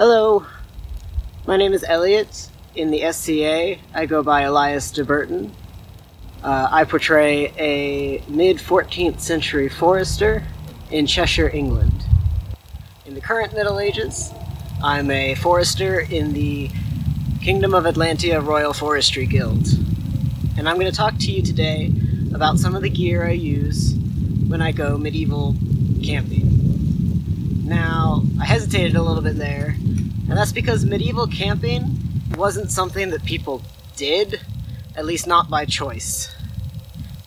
Hello, my name is Elliot. In the SCA, I go by Elias de Burton. Uh, I portray a mid 14th century forester in Cheshire, England. In the current Middle Ages, I'm a forester in the Kingdom of Atlantia Royal Forestry Guild. and I'm going to talk to you today about some of the gear I use when I go medieval camping. Now, I hesitated a little bit there, and that's because medieval camping wasn't something that people did, at least not by choice.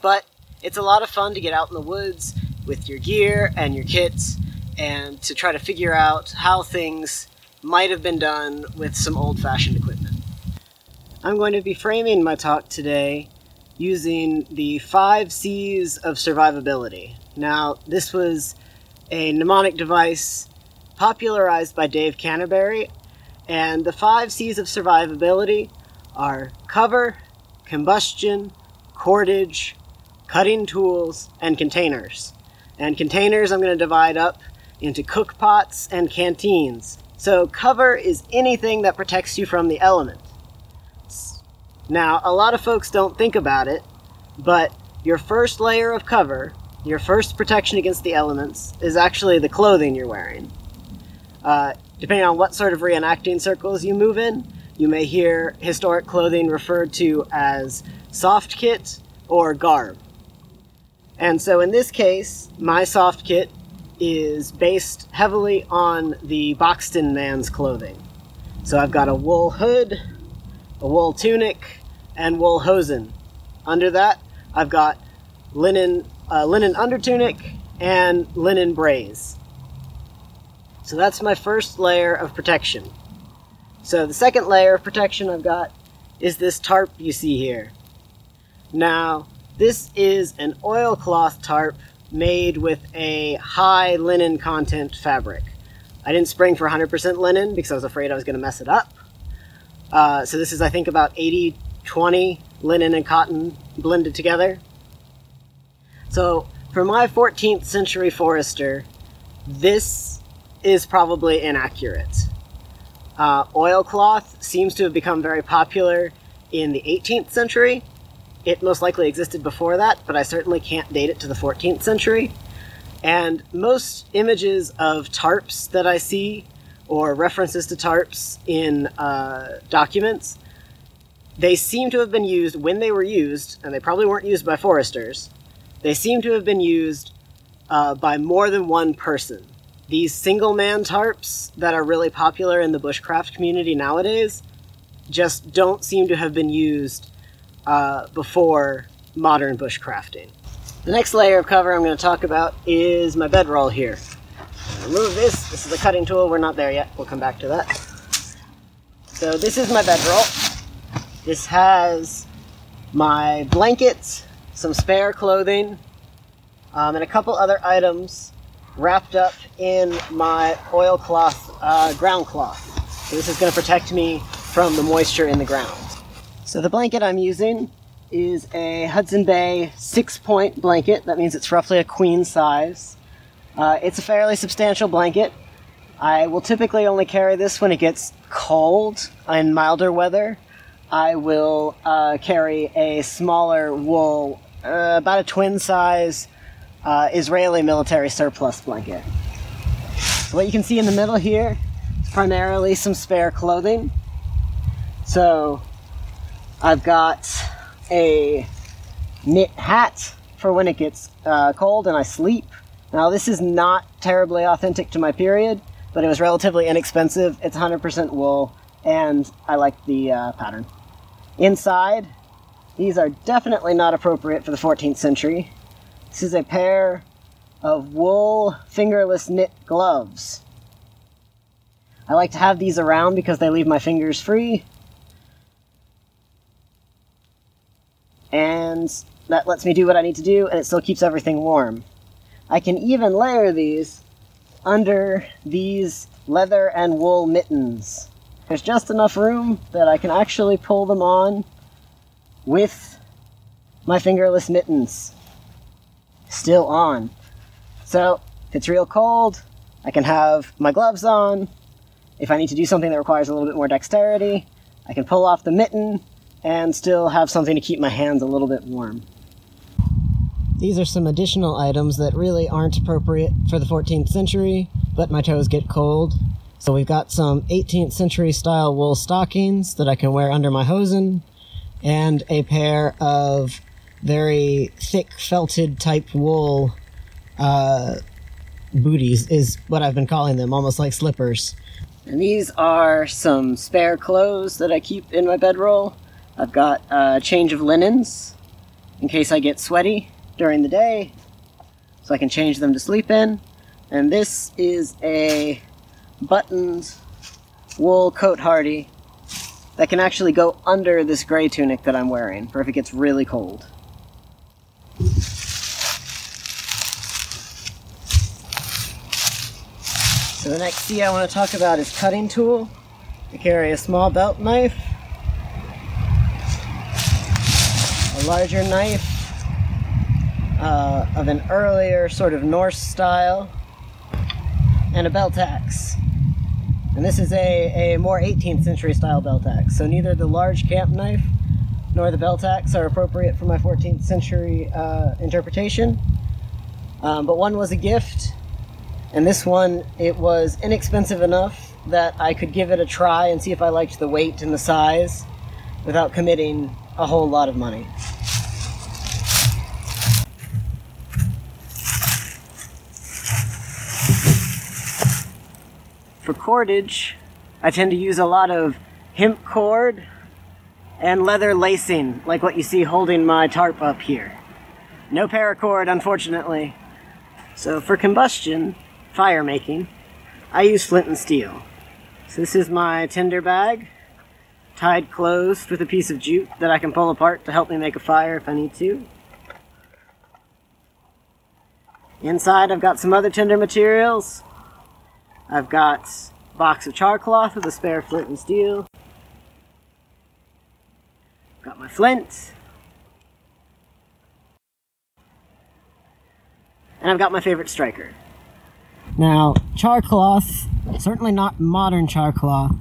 But it's a lot of fun to get out in the woods with your gear and your kits and to try to figure out how things might have been done with some old fashioned equipment. I'm going to be framing my talk today using the five C's of survivability. Now, this was a mnemonic device popularized by Dave Canterbury, and the five C's of survivability are cover, combustion, cordage, cutting tools, and containers. And containers I'm going to divide up into cook pots and canteens. So cover is anything that protects you from the element. Now, a lot of folks don't think about it, but your first layer of cover, your first protection against the elements, is actually the clothing you're wearing. Uh, depending on what sort of reenacting circles you move in, you may hear historic clothing referred to as soft kit or garb. And so in this case, my soft kit is based heavily on the Bocksten man's clothing. So I've got a wool hood, a wool tunic, and wool hosen. Under that, I've got linen, uh, linen undertunic and linen braies. So that's my first layer of protection. So the second layer of protection I've got is this tarp you see here. Now, this is an oilcloth tarp made with a high linen content fabric. I didn't spring for 100% linen because I was afraid I was going to mess it up. Uh, so this is, I think, about 80 20 linen and cotton blended together. So for my 14th century forester, this is probably inaccurate. Uh, oilcloth seems to have become very popular in the 18th century, it most likely existed before that, but I certainly can't date it to the 14th century. And most images of tarps that I see, or references to tarps in uh, documents, they seem to have been used when they were used, and they probably weren't used by foresters. They seem to have been used uh, by more than one person. These single man tarps that are really popular in the bushcraft community nowadays just don't seem to have been used uh, before modern bushcrafting. The next layer of cover I'm going to talk about is my bedroll here. Remove this. This is a cutting tool. We're not there yet. We'll come back to that. So this is my bedroll. This has my blankets, some spare clothing, um, and a couple other items wrapped up in my oilcloth uh, ground cloth. So this is going to protect me from the moisture in the ground. So the blanket I'm using is a Hudson Bay six point blanket. That means it's roughly a queen size. Uh, it's a fairly substantial blanket. I will typically only carry this when it gets cold in milder weather. I will uh, carry a smaller wool, uh, about a twin size uh, Israeli military surplus blanket. So what you can see in the middle here is primarily some spare clothing. So I've got a knit hat for when it gets uh, cold and I sleep. Now, this is not terribly authentic to my period, but it was relatively inexpensive. It's 100% wool, and I like the uh, pattern. Inside, these are definitely not appropriate for the 14th century. This is a pair of wool fingerless knit gloves. I like to have these around because they leave my fingers free and that lets me do what I need to do, and it still keeps everything warm. I can even layer these under these leather and wool mittens. There's just enough room that I can actually pull them on with my fingerless mittens still on. So, if it's real cold, I can have my gloves on. If I need to do something that requires a little bit more dexterity, I can pull off the mitten and still have something to keep my hands a little bit warm. These are some additional items that really aren't appropriate for the 14th century, but my toes get cold. So we've got some 18th century style wool stockings that I can wear under my hosen, and a pair of very thick felted type wool uh, booties, is what I've been calling them, almost like slippers. And these are some spare clothes that I keep in my bedroll. I've got a change of linens in case I get sweaty during the day, so I can change them to sleep in. And this is a buttoned wool cotehardie that can actually go under this gray tunic that I'm wearing for if it gets really cold. So the next C I want to talk about is cutting tool. I carry a small belt knife, a larger knife uh, of an earlier sort of Norse style, and a belt axe. And this is a, a more 18th century style belt axe. So neither the large camp knife nor the belt axe are appropriate for my 14th century uh, interpretation. Um, but one was a gift, and this one, it was inexpensive enough that I could give it a try and see if I liked the weight and the size without committing a whole lot of money. For cordage, I tend to use a lot of hemp cord and leather lacing, like what you see holding my tarp up here. No paracord, unfortunately. So for combustion, fire making, I use flint and steel. So this is my tinder bag, tied closed with a piece of jute that I can pull apart to help me make a fire if I need to. Inside I've got some other tinder materials, I've got a box of char cloth with a spare flint and steel. Got my flint. And I've got my favorite striker. Now, char cloth, certainly not modern char cloth,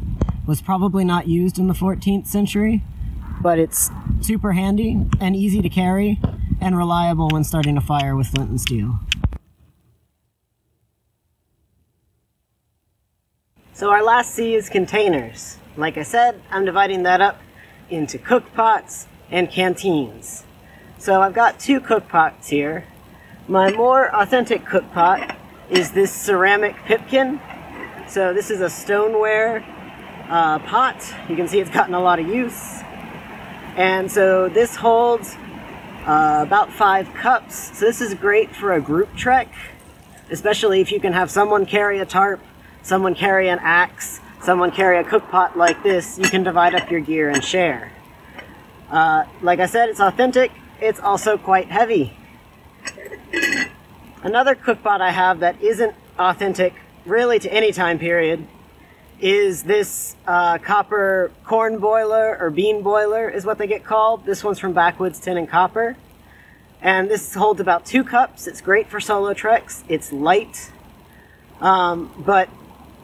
was probably not used in the 14th century, but it's super handy and easy to carry and reliable when starting a fire with flint and steel. So our last C is containers. Like I said, I'm dividing that up into cook pots and canteens. So I've got two cook pots here. My more authentic cook pot is this ceramic pipkin. So this is a stoneware uh, pot. You can see it's gotten a lot of use. And so this holds uh, about five cups. So this is great for a group trek, especially if you can have someone carry a tarp someone carry an axe, someone carry a cook pot like this, you can divide up your gear and share. Uh, like I said, it's authentic. It's also quite heavy. Another cookpot I have that isn't authentic really to any time period is this uh, copper corn boiler or bean boiler is what they get called. This one's from Backwoods Tin and Copper. And this holds about two cups. It's great for solo treks. It's light. Um, but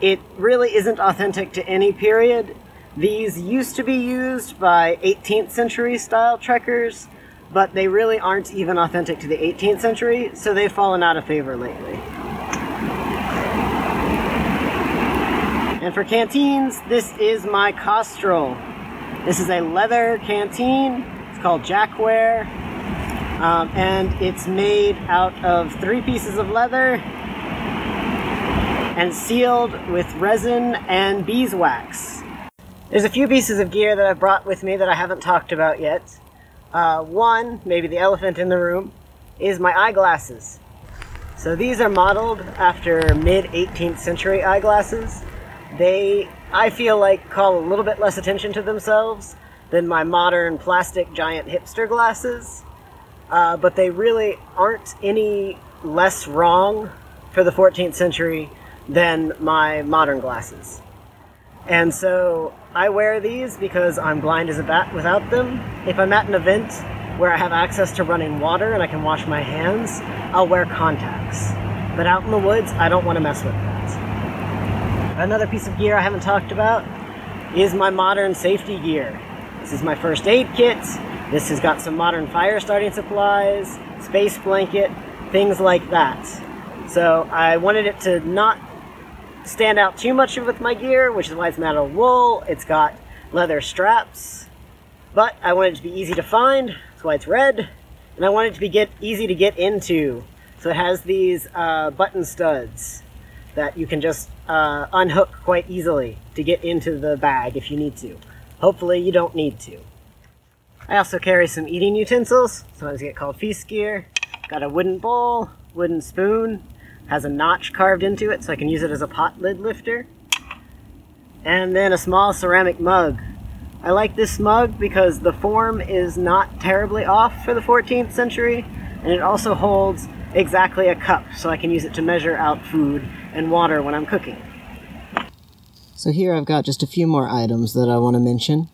it really isn't authentic to any period. These used to be used by 18th century style trekkers, but they really aren't even authentic to the 18th century, so they've fallen out of favor lately. And for canteens, this is my Costrel. This is a leather canteen. It's called Jackware. Um, and it's made out of three pieces of leather and sealed with resin and beeswax. There's a few pieces of gear that I've brought with me that I haven't talked about yet. Uh, one, maybe the elephant in the room, is my eyeglasses. So these are modeled after mid 18th century eyeglasses. They, I feel like, call a little bit less attention to themselves than my modern plastic giant hipster glasses. Uh, but they really aren't any less wrong for the 14th century than my modern glasses. And so I wear these because I'm blind as a bat without them. If I'm at an event where I have access to running water and I can wash my hands, I'll wear contacts. But out in the woods, I don't want to mess with that. Another piece of gear I haven't talked about is my modern safety gear. This is my first aid kit. This has got some modern fire starting supplies, space blanket, things like that. So I wanted it to not stand out too much with my gear, which is why it's made of wool. It's got leather straps. But I want it to be easy to find, that's why it's red, and I want it to be get easy to get into. So it has these uh, button studs that you can just uh, unhook quite easily to get into the bag if you need to. Hopefully you don't need to. I also carry some eating utensils, sometimes get called feast gear. Got a wooden bowl, wooden spoon, has a notch carved into it so I can use it as a pot lid lifter. And then a small ceramic mug. I like this mug because the form is not terribly off for the 14th century, and it also holds exactly a cup, so I can use it to measure out food and water when I'm cooking. So here I've got just a few more items that I want to mention.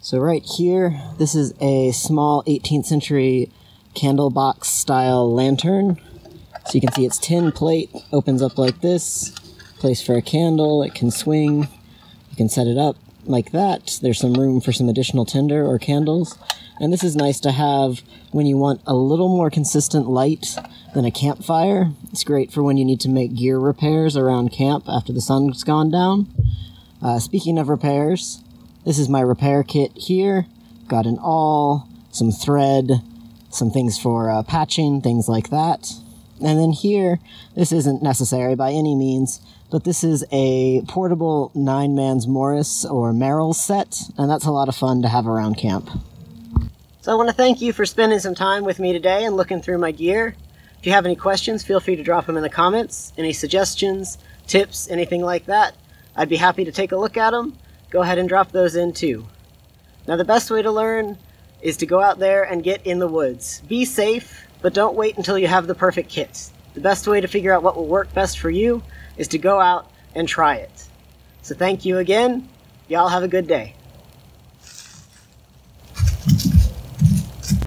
So right here, this is a small 18th century candle box style lantern. So you can see its tin plate opens up like this, place for a candle, it can swing, you can set it up like that. There's some room for some additional tinder or candles. And this is nice to have when you want a little more consistent light than a campfire. It's great for when you need to make gear repairs around camp after the sun's gone down. Uh, speaking of repairs, this is my repair kit here. Got an awl, some thread, some things for uh, patching, things like that. And then here, this isn't necessary by any means, but this is a portable nine man's Morris or Merrill set, and that's a lot of fun to have around camp. So I want to thank you for spending some time with me today and looking through my gear. If you have any questions, feel free to drop them in the comments. Any suggestions, tips, anything like that, I'd be happy to take a look at them. Go ahead and drop those in too. Now the best way to learn is to go out there and get in the woods. Be safe, but don't wait until you have the perfect kit. The best way to figure out what will work best for you is to go out and try it. So thank you again. Y'all have a good day.